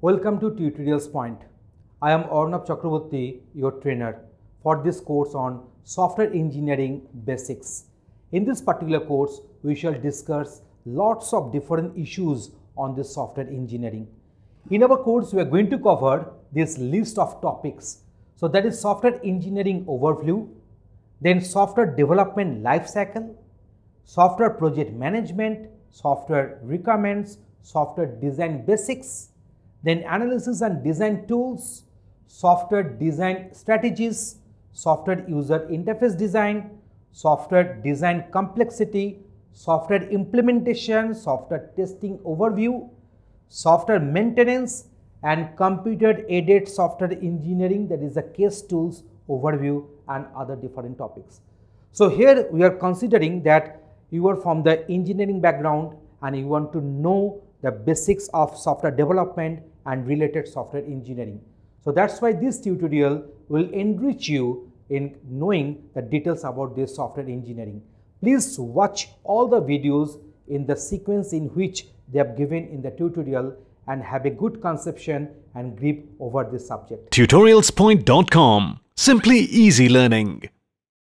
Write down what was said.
Welcome to Tutorials Point. I am Arnab Chakraborty, your trainer for this course on Software Engineering Basics. In this particular course, we shall discuss lots of different issues on this software engineering. In our course, we are going to cover this list of topics. So that is software engineering overview, then software development lifecycle, software project management, software requirements, software design basics, then analysis and design tools, software design strategies, software user interface design, software design complexity, software implementation, software testing overview, software maintenance and computer aided software engineering that is the case tools overview and other different topics. So here we are considering that you are from the engineering background and you want to know the basics of software development and related software engineering. So that's why this tutorial will enrich you in knowing the details about this software engineering. Please watch all the videos in the sequence in which they have given in the tutorial and have a good conception and grip over this subject. Tutorialspoint.com Simply easy learning.